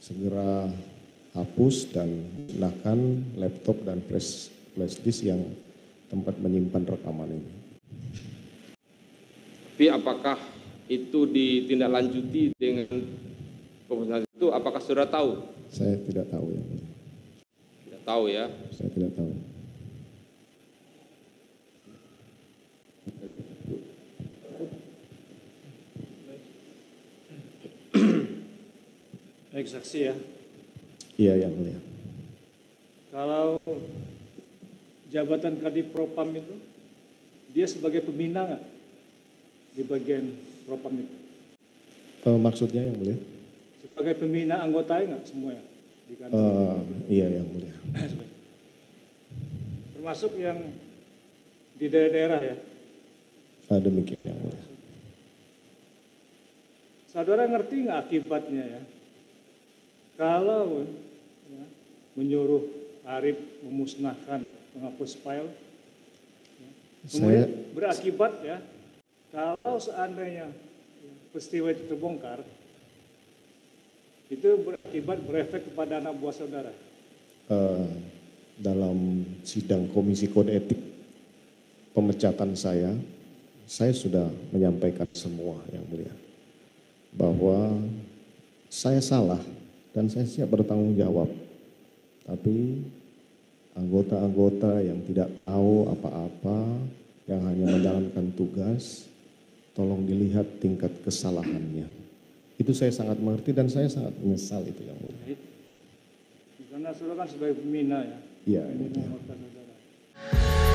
segera hapus dan gunakan laptop dan flash, disk yang tempat menyimpan rekaman ini. Tapi apakah itu ditindaklanjuti dengan pemeriksaan itu? Apakah saudara tahu? Saya tidak tahu mulia. Tidak tahu ya. Saya tidak tahu. Baik saksi ya. Iya yang mulia. Kalau jabatan Kadipropam itu dia sebagai pembina nggak di bagian propam itu? Eh, maksudnya yang mulia? Sebagai pembina anggota nggak semua ya? Di kantor? Eh, iya yang mulia. Termasuk yang di daerah-daerah ya. Eh, demikian yang mulia. Saudara ngerti nggak akibatnya ya? Kalau ya, menyuruh Arif memusnahkan, menghapus file, ya, kemudian Saya berakibat ya, kalau seandainya ya, peristiwa itu terbongkar, itu berakibat berefek kepada anak buah saudara. eh, dalam sidang komisi kode etik pemecatan saya, saya sudah menyampaikan semua yang mulia bahwa saya salah dan saya siap bertanggung jawab. Tapi anggota-anggota yang tidak tahu apa-apa, yang hanya menjalankan tugas, tolong dilihat tingkat kesalahannya. Itu saya sangat mengerti dan saya sangat menyesal itu yang mulia. Karena saudara kan sebagai pembina ya. Iya, saudara.